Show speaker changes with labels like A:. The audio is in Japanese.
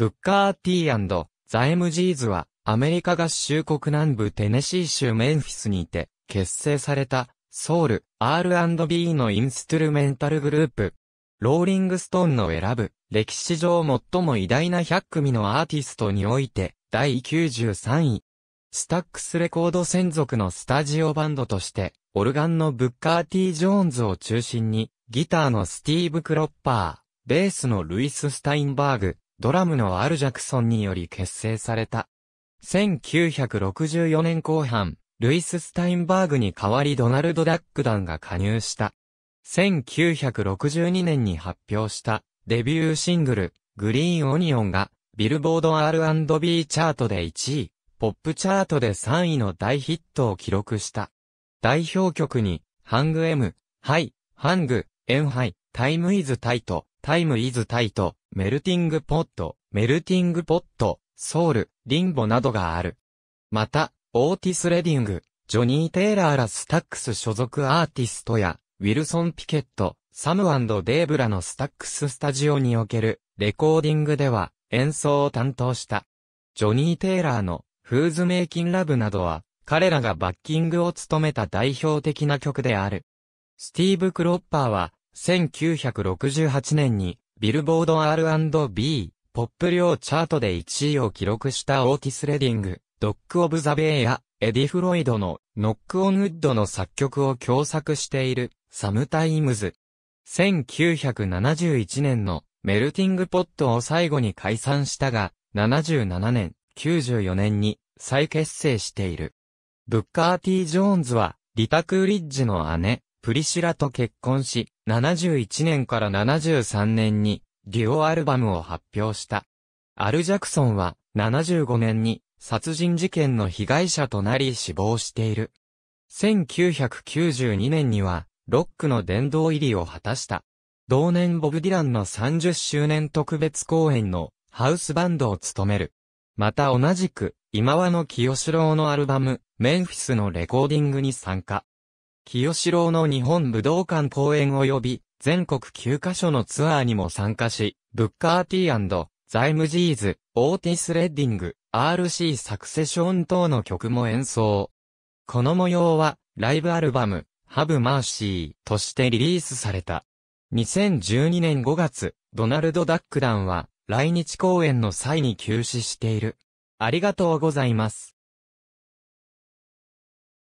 A: ブッカー T& ザ・ MG's は、アメリカ合衆国南部テネシー州メンフィスにて、結成された、ソウル、R&B のインストゥルメンタルグループ。ローリングストーンの選ぶ、歴史上最も偉大な100組のアーティストにおいて、第93位。スタックスレコード専属のスタジオバンドとして、オルガンのブッカー T・ ジョーンズを中心に、ギターのスティーブ・クロッパー、ベースのルイス・スタインバーグ、ドラムのアル・ジャクソンにより結成された。1964年後半、ルイス・スタインバーグに代わりドナルド・ダックダンが加入した。1962年に発表したデビューシングル、グリーン・オニオンが、ビルボード R&B チャートで1位、ポップチャートで3位の大ヒットを記録した。代表曲に、ハング M、ハイ、ハング、エンハイ、タイムイズタイト、タイムイズタイト、メルティングポット、メルティングポット、ソウル、リンボなどがある。また、オーティス・レディング、ジョニー・テイラーらスタックス所属アーティストや、ウィルソン・ピケット、サム&デイヴらのスタックススタジオにおけるレコーディングでは演奏を担当した。ジョニー・テイラーのフーズ・メイキン・ラブなどは彼らがバッキングを務めた代表的な曲である。スティーブ・クロッパーは1968年にビルボード R&B ポップ両チャートで1位を記録したオーティス・レディング、ドック・オブ・ザ・ベイやエディ・フロイドのノック・オン・ウッドの作曲を共作しているサムタイムズ。1971年のメルティングポットを最後に解散したが、77年、94年に再結成している。ブッカー T・ ジョーンズは、リタ・クーリッジの姉、プリシラと結婚し、71年から73年に、デュオアルバムを発表した。アル・ジャクソンは、75年に、殺人事件の被害者となり死亡している。1992年には、ロックの殿堂入りを果たした。同年ボブ・ディランの30周年特別公演のハウスバンドを務める。また同じく、忌野清志郎のアルバム、メンフィスのレコーディングに参加。清志郎の日本武道館公演及び、全国9カ所のツアーにも参加し、ブッカー T& ザ・MG's、オーティス・レディング、RC サクセション等の曲も演奏。この模様は、ライブアルバム、ハブ・マーシーとしてリリースされた。2012年5月、ドナルド・ダックダンは来日公演の際に休止している。ありがとうございます。